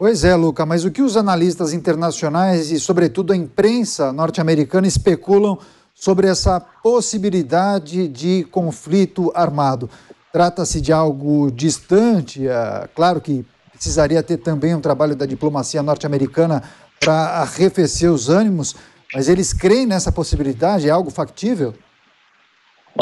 Pois é, Luca, mas o que os analistas internacionais e, sobretudo, a imprensa norte-americana especulam sobre essa possibilidade de conflito armado? Trata-se de algo distante, é, claro que precisaria ter também um trabalho da diplomacia norte-americana para arrefecer os ânimos, mas eles creem nessa possibilidade? É algo factível?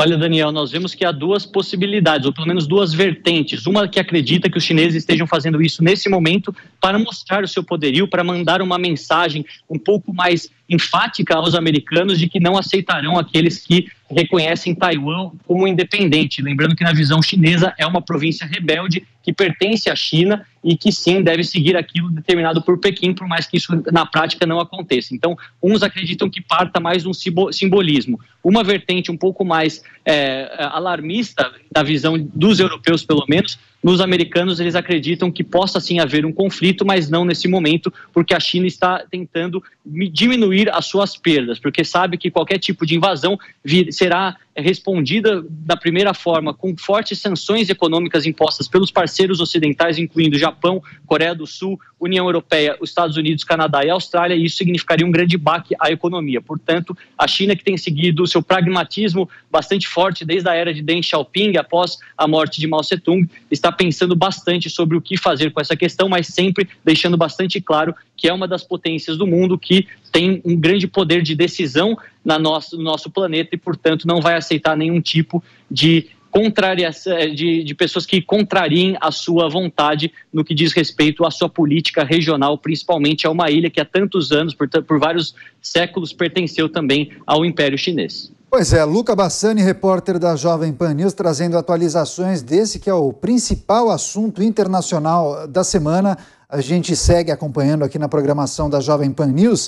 Olha, Daniel, nós vemos que há duas possibilidades, ou pelo menos duas vertentes. Uma que acredita que os chineses estejam fazendo isso nesse momento para mostrar o seu poderio, para mandar uma mensagem um pouco mais enfática aos americanos de que não aceitarão aqueles que reconhecem Taiwan como independente. Lembrando que, na visão chinesa, é uma província rebelde que pertence à China e que sim deve seguir aquilo determinado por Pequim, por mais que isso na prática não aconteça. Então, uns acreditam que parta mais um simbolismo. Uma vertente um pouco mais é, alarmista, da visão dos europeus, pelo menos, nos americanos, eles acreditam que possa sim haver um conflito, mas não nesse momento, porque a China está tentando diminuir as suas perdas, porque sabe que qualquer tipo de invasão vir, será respondida da primeira forma com fortes sanções econômicas impostas pelos parceiros ocidentais, incluindo Japão, Coreia do Sul, União Europeia, os Estados Unidos, Canadá e Austrália, e isso significaria um grande baque à economia. Portanto, a China, que tem seguido o seu pragmatismo bastante forte desde a era de Deng Xiaoping, após a morte de Mao Tse-tung, está pensando bastante sobre o que fazer com essa questão, mas sempre deixando bastante claro que é uma das potências do mundo que tem um grande poder de decisão na nosso, no nosso planeta e, portanto, não vai aceitar nenhum tipo de contrariação de, de pessoas que contrariem a sua vontade no que diz respeito à sua política regional, principalmente a uma ilha que há tantos anos, por, por vários séculos, pertenceu também ao Império Chinês. Pois é, Luca Bassani, repórter da Jovem Pan News, trazendo atualizações desse que é o principal assunto internacional da semana. A gente segue acompanhando aqui na programação da Jovem Pan News.